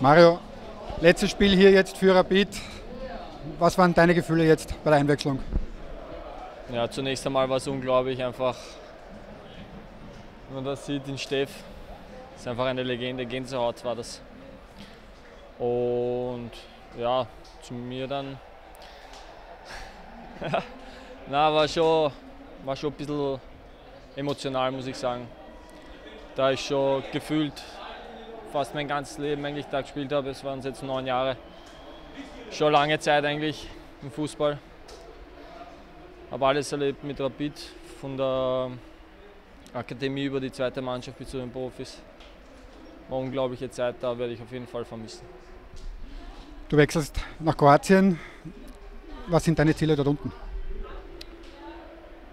Mario, letztes Spiel hier jetzt für Rapid. Was waren deine Gefühle jetzt bei der Einwechslung? Ja, zunächst einmal war es unglaublich, einfach, wenn man das sieht in Steff, ist einfach eine Legende, Gänsehaut war das. Und ja, zu mir dann, na, war schon, war schon ein bisschen emotional, muss ich sagen. Da ich schon gefühlt fast mein ganzes Leben eigentlich da gespielt habe. Es waren jetzt neun Jahre. Schon lange Zeit eigentlich im Fußball. Habe alles erlebt mit Rapid, von der Akademie über die zweite Mannschaft bis zu den Profis. War unglaubliche Zeit, da werde ich auf jeden Fall vermissen. Du wechselst nach Kroatien. Was sind deine Ziele dort unten?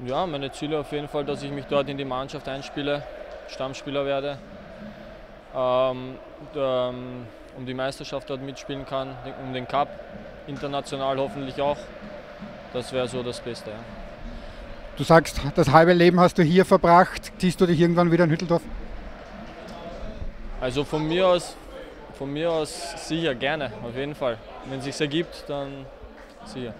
Ja, meine Ziele auf jeden Fall, dass ich mich dort in die Mannschaft einspiele, Stammspieler werde, um die Meisterschaft dort mitspielen kann, um den Cup, international hoffentlich auch. Das wäre so das Beste. Ja. Du sagst, das halbe Leben hast du hier verbracht. Siehst du dich irgendwann wieder in Hütteldorf? Also von mir aus, von mir aus sicher gerne, auf jeden Fall. Wenn es sich ergibt, dann sicher.